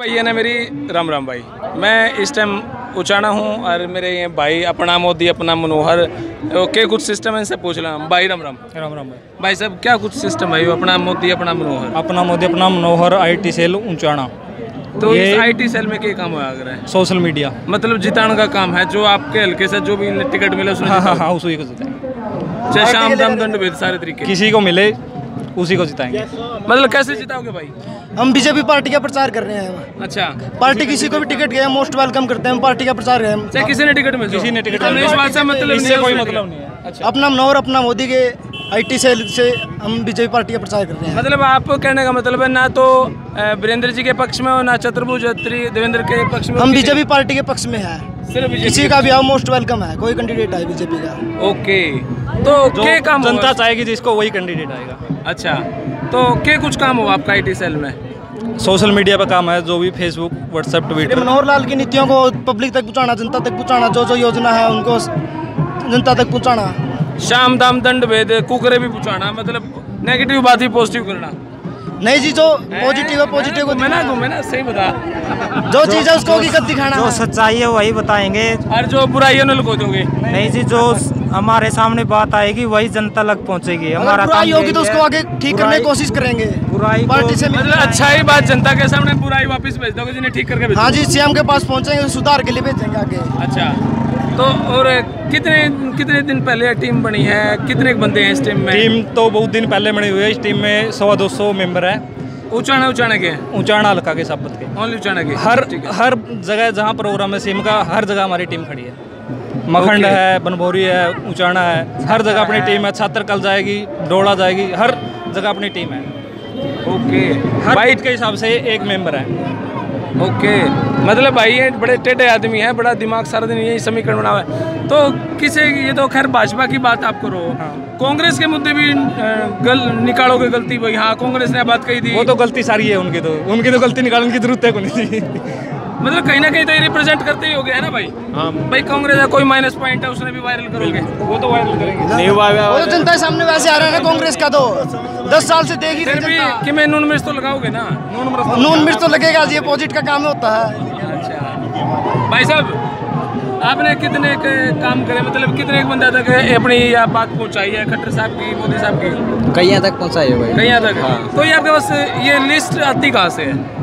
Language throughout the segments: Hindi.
भाई है ना मेरी राम राम भाई। मैं इस टाइम उचाना हूँ और मेरे ये भाई अपना मोदी अपना मनोहर ओके कुछ सिस्टम है इनसे पूछ रहा हूँ भाई राम राम। राम राम भाई। भाई साहब क्या कुछ सिस्टम है? अपना मोदी अपना मनोहर। अपना मोदी अपना मनोहर आईटी सेल उचाना तो ये- इस आईटी सेल में क्या काम आ रहा है? Social media. मतलब जिताने का काम है जो आपके हल्के से जो भी टिकट मिले उसमें हाँ हाँ। हाँ उसी को जिताएँगे चाहे शाम दाम दंड भेद सारे तरीके। किसी को मिले उसी को जिताएँगे। मतलब कैसे जिताओगे भाई? हम बीजेपी पार्टी का प्रचार कर रहे हैं अच्छा। पार्टी किसी को भी टिकट गया मोस्ट वेलकम करते हैं पार्टी का प्रचार है किसी ने टिकट मिल किसी ने टिकट इस बात से मतलब कोई मतलब नहीं है। अच्छा। अपना मनोहर अपना मोदी के आईटी सेल से हम बीजेपी पार्टी का प्रचार कर रहे हैं। मतलब आप कहने का मतलब है ना तो वीरेंद्र जी के पक्ष में हो ना चतुर्भुज देवेंद्र के पक्ष में हम बीजेपी पार्टी के पक्ष में है। सिर्फ़ किसी का भी मोस्ट वेलकम है। कोई कैंडिडेट है बीजेपी का। ओके। तो क्या काम जनता चाहेगी जिसको वही कैंडिडेट आएगा। अच्छा। तो क्या कुछ काम हो आपका आईटी सेल में? सोशल मीडिया पे काम है जो भी Facebook WhatsApp Twitter Manohar Lal की नीतियों को पब्लिक तक पहुंचाना जनता तक पहुंचाना जो जो योजना है उनको जनता तक पहुंचाना। शाम दाम दंड भेद कुकरे भी पहुँचाना मतलब नेगेटिव बात ही पॉजिटिव करना। नहीं जी जो पॉजिटिव है पॉजिटिव को मैं ना घूमे ना सही बता। जो चीज़ है उसको हकीकत दिखाना जो है। सच्चाई है वही बताएँगे। और जो बुराई है उन्हें लुको दोगे। नहीं जी जो हमारे सामने बात आएगी वही जनता लग पहुंचेगी। हमारा बुराई होगी तो उसको आगे ठीक करने की कोशिश करेंगे। बुराई पार्टी से मतलब अच्छा ही बात जनता के सामने बुराई वापस भेज दोगे जिन्हें ठीक करके भेज हाँ जी सीएम के पास पहुँचेंगे सुधार के लिए भेजेंगे आगे। अच्छा तो और कितने कितने दिन पहले टीम बनी है? कितने बंदे हैं इस टीम में? टीम तो बहुत दिन पहले बनी हुई है इस टीम में सवा दो सौ मेंबर है। उचाना उचाना के? ऊंचाना हल्का के साबत के। ओनली उचाना के। हर हर जगह जहाँ प्रोग्राम है सिम का हर जगह हमारी टीम खड़ी है। मखंड Okay. है बनभोरी है ऊंचाना है। हर जगह अपनी टीम है छात्र कल जाएगी डोड़ा जाएगी हर जगह अपनी टीम है। Okay okay. हर बाइट के हिसाब से एक मेंबर है। ओके। मतलब भाई ये बड़े टेढ़े आदमी है बड़ा दिमाग सारा दिन यही समीकरण बना हुआ है। तो किसे ये तो खैर भाजपा की बात आप करो हाँ। कांग्रेस के मुद्दे भी गल निकालोगे गलती भाई। हाँ कांग्रेस ने बात कही थी। वो तो गलती सारी है उनकी तो। उनकी तो गलती निकालने की ज़रूरत है कोई नहीं। मतलब कहीं ना कहीं तो ये रिप्रेजेंट करते ही हो गया है ना भाई? हाँ। भाई कांग्रेस का कोई माइनस पॉइंट है उसने भी वायरल करोगे? वो तो वायरल करेंगे। नहीं वो तो जनता सामने वैसे आ रहा है ना कांग्रेस का तो। दस साल से देख ही फिर भी कि मैं नून मिर्च तो लगाओगे ना? नून मिर्च नून मिर्च तो लगेगा जी अपोजिट का काम होता है। अच्छा भाई साहब आपने कितने के काम करे? मतलब कितने एक बंदा तक अपनी या बात पहुंचाई है? खट्टर साहब की मोदी साहब की? कहीं तक पहुंचाई है भाई। कहीं तक? तो ये आपके पास ये लिस्ट आती कहाँ से है?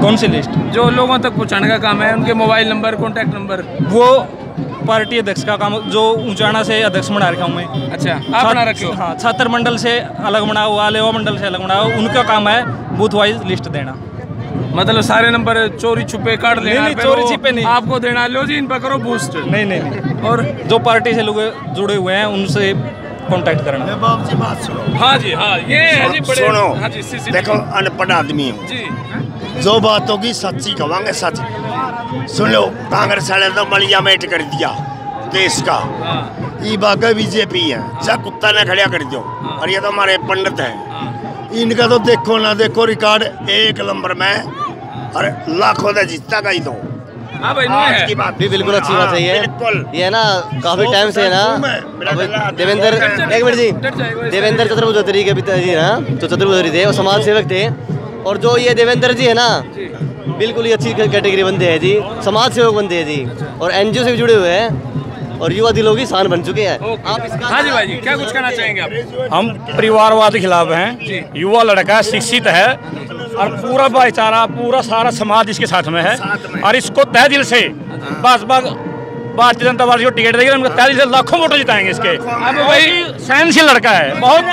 कौन सी लिस्ट? जो लोगों तक पहुँचाने का काम है उनके मोबाइल नंबर कॉन्टैक्ट नंबर। वो पार्टी अध्यक्ष का काम जो ऊंचाना से अध्यक्ष बना रखा हूँ मैं। अच्छा आप बना रखे हो? हाँ छात्र मंडल से अलग बना हुआ लेवा मंडल से अलग बना हुआ उनका काम है बूथ वाइज लिस्ट देना। मतलब सारे नंबर चोरी छुपे काट लेना नहीं, फिर चोरी छिपे नहीं। आपको देना लो जी इन पर करो बूस्ट नहीं नहीं नहीं। और जो पार्टी से लोग जुड़े हुए हैं उनसे कांटेक्ट करना। बाप जी बात सुनो। हाँ जी हाँ ये है जी बड़े सुनो। हाँ जी देखो अनपढ़ आदमी हूँ। जी। जो बात होगी सच्ची कहेंगे सच। सुन लो कांग्रेस वाले तो मलिया मेट कर दिया देश का। हाँ। ये बागे बीजेपी है जा कुत्ता ने खड़िया कर दो और ये तो हमारे पंडित हैं। हाँ। इनका तो देखो ना देखो रिकॉर्ड एक नंबर में और लाखों का जीतता का ही दो हाँ भाई आज की बात भी बिल्कुल अच्छी बात है ये। ये है ना काफ़ी टाइम से है ना। देवेंद्र एक मिनट जी। देवेंद्र चतुर्भुजत्री के पिताजी ना जो चतुर्भुजत्री थे वो समाज सेवक थे। और जो ये देवेंद्र जी है ना बिल्कुल ही अच्छी कैटेगरी बंदे हैं जी। समाज सेवक बंदे हैं जी। और एनजीओ से भी जुड़े हुए हैं और युवा दिलों की शान बन चुके हैं। आप इसका हाँ जी भाई जी क्या कुछ कहना चाहेंगे आप? हम परिवारवाद के खिलाफ हैं। युवा लड़का शिक्षित है और पूरा भाईचारा पूरा सारा समाज इसके साथ में है। और इसको तह दिल से बस बस भारतीय जनता पार्टी को टिकट देगी उनको तह से लाखों वोट जिताएँगे इसके। अब वही सहनशील लड़का है बहुत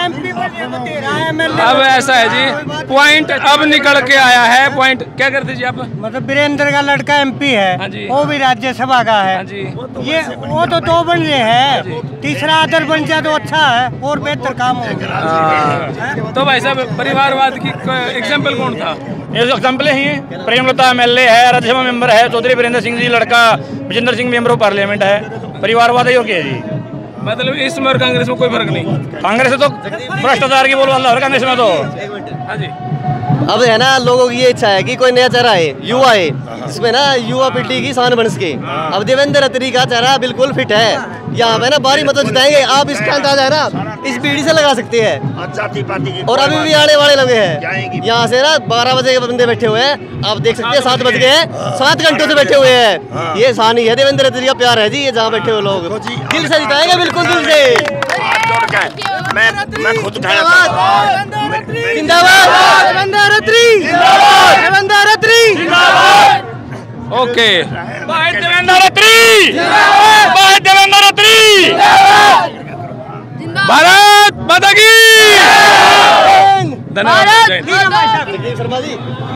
अब ऐसा है जी पॉइंट अब निकल के आया है पॉइंट क्या करते जी आप? मतलब वीरेंद्र का लड़का एमपी हाँ है वो भी राज्यसभा का हाँ। है जी। ये वो तो दो बन रहे हैं तीसरा आदर बन जाए तो अच्छा है और बेहतर काम होगा। हाँ। तो भाई साहब परिवारवाद की एग्ज़ाम्पल कौन था? ये एग्ज़ाम्पल ही हैं। प्रेमलता एम एल है राज्यसभा मेंबर है चौधरी वीरेंद्र सिंह जी लड़का Vijendra Singh member of parliament है। परिवारवाद ही हो गया जी? मतलब इसमें और कांग्रेस में कोई फ़र्क नहीं। कांग्रेस से तो भ्रष्टाचार की हो रहा है कांग्रेस में तो। हाँ जी। अब है ना लोगों की ये इच्छा है कि कोई नया चेहरा है युवा है जिसमें ना युवा पीढ़ी की शान बन सके। अब देवेंद्र अत्री का चेहरा बिल्कुल फिट है। यहाँ पे ना बारी मतलब जिताएँगे आप इसका अंदाज़ा है ना इस पीढ़ी से लगा सकते हैं। जाति पाति की और अभी भी आने वाले लगे हैं। यहाँ से ना बारह बजे के बंदे बैठे हुए हैं। आप देख सकते हैं सात बज गए हैं। सात घंटों से बैठे हुए हैं। ये शान ही है। देवेंद्र अत्री का प्यार है जी ये जहाँ बैठे हुए लोग। दिल से जिताएँगे बिल्कुल दिल से मैं मैं खुद ओके। भाई देवेंद्र अत्री भारत। माता की धन्यवाद।